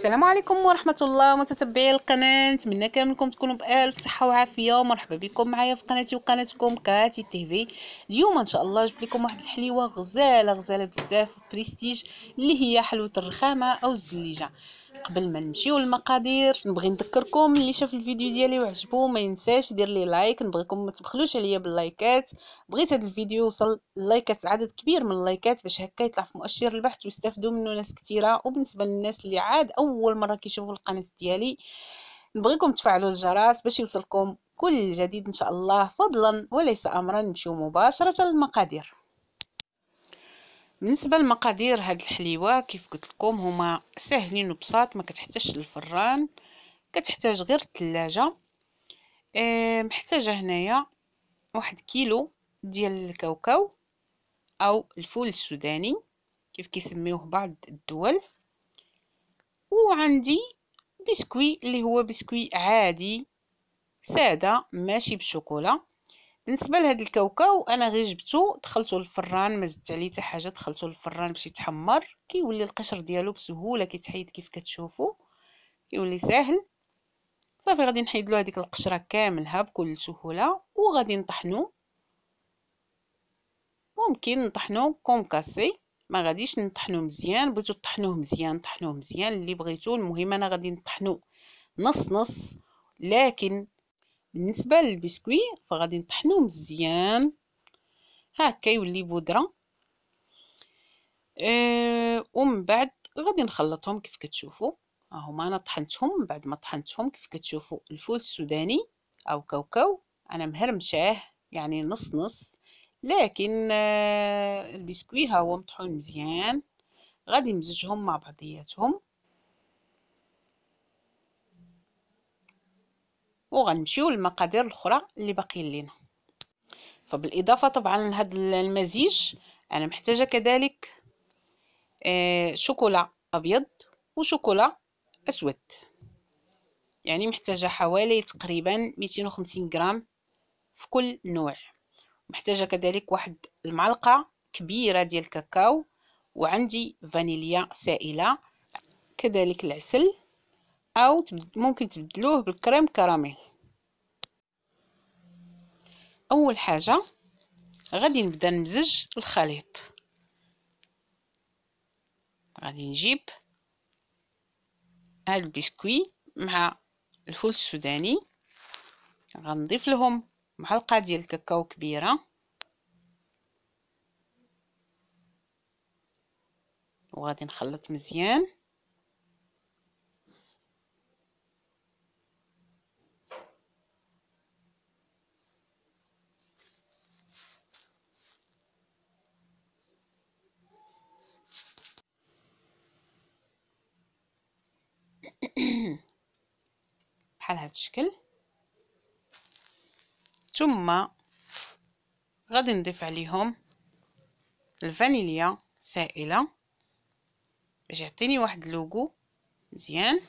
السلام عليكم ورحمة الله متتبعي القناة نتمنى كاملكم تكونوا بألف صحة وعافية ومرحبا بكم معايا في قناتي وقناتكم كاتي TV اليوم إن شاء الله جبت لكم واحد الحليوة غزالة غزالة بزاف بريستيج اللي هي حلوة الرخامة أو الزليجة قبل ما نمشيو للمقادير. نبغي نذكركم اللي شاف الفيديو ديالي وعجبو ما ينساش يدير لي like نبغيكم ما تبخلوش عليا بال likeات بغيت هذا الفيديو يوصل likeات عدد كبير من ال likeات باش هكا يطلع في مؤشر البحث ويستافدوا منه ناس كثيره وبالنسبة للناس اللي عاد أول مرة كيشوفوا القناة ديالي نبغيكم تفعلوا الجرس باش يوصلكم كل جديد إن شاء الله. فضلا وليس امرا. نمشيو مباشرة للمقادير. بالنسبة لمقادير هاد الحليوة كيف قلت لكم هما ساهلين وبساط ما كتحتاجش الفران كتحتاج غير الثلاجه آه محتاجة هنايا واحد كيلو ديال الكاوكاو أو الفول السوداني كيف كيسميوه بعض الدول. وعندي بسكوي اللي هو بسكوي عادي سادة ماشي بالشوكولا بالنسبة لهذا الكاوكاو أنا غير جبتو دخلته للفران ما زدت عليه حتى حاجة دخلته للفران باش يتحمر كيولي القشر ديالو بسهولة كيتحيد كيف كتشوفوا كيولي ساهل. صافي غادي نحيد له هذيك القشرة كاملها بكل سهولة وغادي نطحنو. ممكن نطحنو comme ça aussi ما غاديش نطحنو مزيان بغيتو طحنوه مزيان طحنوه مزيان اللي بغيتو المهم أنا غادي نطحنو نص نص لكن بالنسبة للبسكوي فغادي نطحنوه مزيان. هكا يولي بودرة. أه ومن بعد غادي نخلطهم كيف كتشوفوا ها هما أنا طحنتهم من بعد ما طحنتهم كيف كتشوفوا الفول السوداني أو كاوكاو. أنا مهرمشاه يعني نص نص. لكن أه البسكوي ها هو مطحون مزيان. غادي نمزجهم مع بعضياتهم. وغنمشيو للمقادير الأخرى اللي باقيين لينا. فبالإضافة طبعا لهذا المزيج أنا محتاجة كذلك آه شوكولا أبيض وشوكولا أسود. يعني محتاجة حوالي تقريبا 250 غرام في كل نوع. محتاجة كذلك واحد المعلقة كبيرة ديال الكاكاو وعندي فانيليا سائلة كذلك العسل. أو ممكن تبدلوه بالكريم كراميل. أول حاجة غادي نبدأ نمزج الخليط. غادي نجيب هاد البسكوي مع الفول السوداني. غنضيف لهم معلقة ديال الكاكاو كبيرة. وغادي نخلط مزيان. بحال هاد الشكل. ثم غادي نضيف عليهم الفانيليا سائلة باش يعطيني واحد اللوغو مزيان.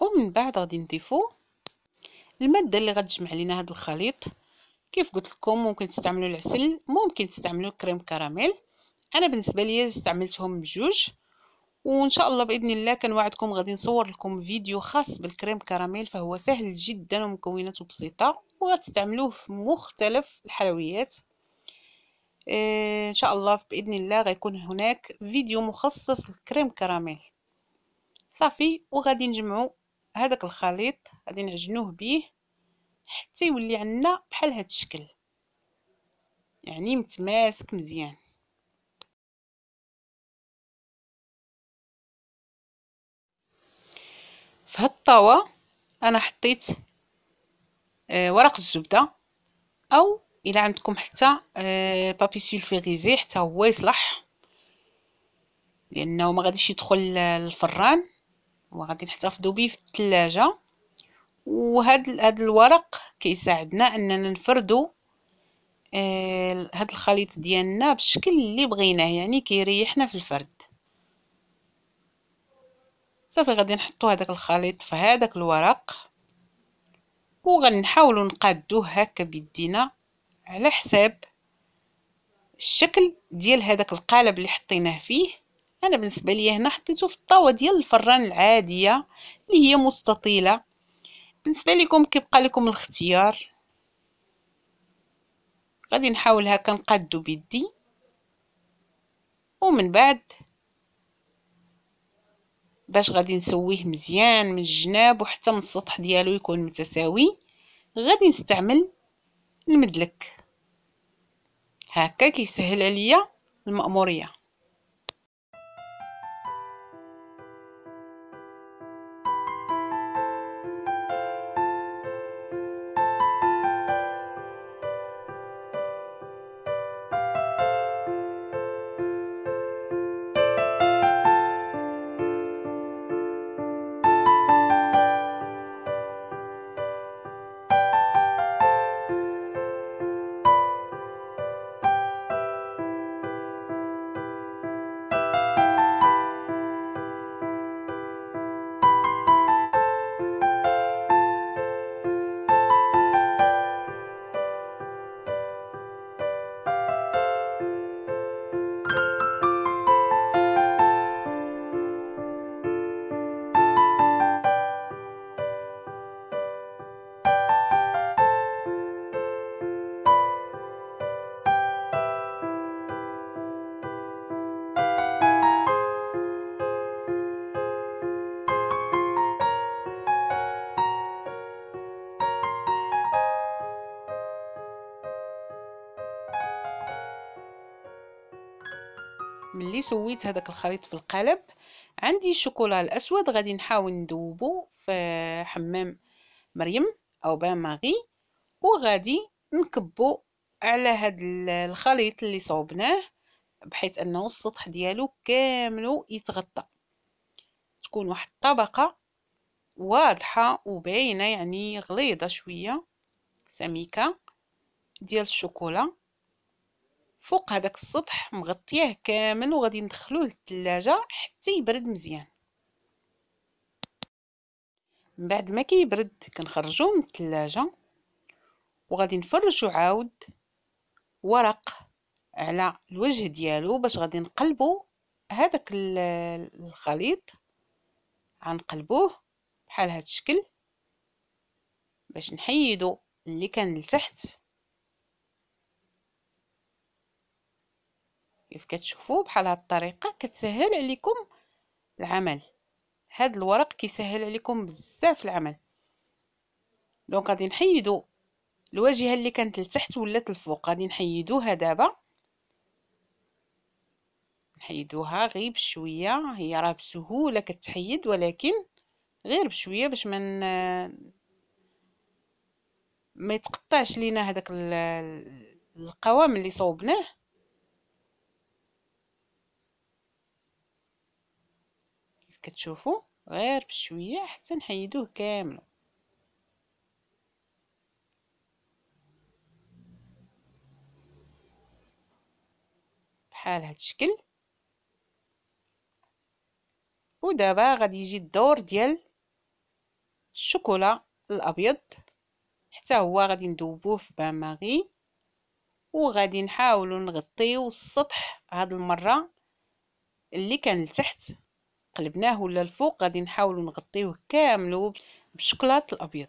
ومن بعد غادي نضيفو المادة اللي غتجمع لينا هذا الخليط. كيف قلت لكم ممكن تستعملوا العسل ممكن تستعملوا كريم كراميل. أنا بالنسبة لي استعملتهم بجوج. وإن شاء الله بإذن الله كنوعدكم غادي نصور لكم فيديو خاص بالكريم كراميل فهو سهل جدا ومكوناته بسيطة وغتستعملوه في مختلف الحلويات. إيه إن شاء الله بإذن الله غيكون هناك فيديو مخصص للكريم كراميل. صافي وغادي نجمعوا هذاك الخليط غادي نعجنوه به حتى يولي عندنا بحال هذا الشكل. يعني متماسك مزيان. في هاد الطاوة أنا حطيت آه ورق الزبدة أو إلى عندكم حتى آه بابي سولفيغيزي حتى هو يصلح لأنه ما غاديش يدخل للفران وغادي نحتفظوا به في الثلاجه وهاد هاد الورق كيساعدنا أننا نفردو آه هاد الخليط ديالنا بالشكل اللي بغيناه يعني كيريحنا في الفرد. صافي غادي نحطو هذاك الخليط في هذاك الورق. وغنحاولوا نقادوه هكا بيدينا على حساب الشكل ديال هذاك القالب اللي حطيناه فيه. أنا بالنسبة لي هنا حطيته في الطاوة ديال الفران العادية اللي هي مستطيلة. بالنسبة لكم كيبقى لكم الاختيار. غادي نحاول هكا نقادو بيدي. ومن بعد باش غادي نسويه مزيان من الجناب وحتى من السطح ديالو يكون متساوي غادي نستعمل المدلك. هكا كيسهل عليا المأمورية. سويت هذاك الخليط في القالب عندي الشوكولا الأسود غادي نحاول ندوبو في حمام مريم أو بان ماغي وغادي نكبو على هاد الخليط اللي صوبناه بحيث أنه السطح ديالو كامل يتغطى. تكون واحد الطبقة واضحة وباينة يعني غليظة شوية سميكة ديال الشوكولا. فوق هذاك السطح مغطياه كامل وغادي ندخلوه للثلاجه حتى يبرد مزيان. من بعد ما كيبرد كنخرجوه من الثلاجه وغادي نفرشو عاود ورق على الوجه ديالو باش غادي نقلبو هذاك الخليط. غنقلبوه بحال هاد الشكل باش نحيدو اللي كان لتحت. كيف كتشوفوا بحال هاد الطريقة كتسهل عليكم العمل. هاد الورق كيسهل عليكم بزاف العمل. دونك غادي نحيدو الواجهة اللي كانت لتحت ولات الفوق غادي نحيدوها دابا. نحيدوها غير بشوية. هي راه بسهولة كتحيد ولكن غير بشوية باش من ما يتقطعش لينا هذاك القوام اللي صوبناه. كتشوفوا غير بشوية حتى نحيدوه كامل. بحال هاد الشكل. ودابا غادي يجي الدور ديال الشوكولا الأبيض. حتى هو غادي ندوبوه في بان ماغي وغادي نحاولوا نغطيو السطح هاد المرة اللي كان لتحت. قلبناه ولا الفوق غادي نحاولوا نغطيوه كامل بالشوكولاط الأبيض.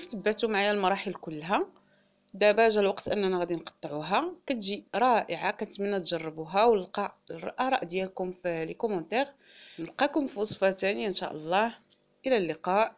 وكيف تبعتوا معايا المراحل كلها؟ دابا جا الوقت أننا غادي نقطعوها. كتجي رائعة كنتمنى تجربوها ونلقى الآراء ديالكم في لي كومونتير. نلقاكم في وصفة ثانية إن شاء الله. إلى اللقاء.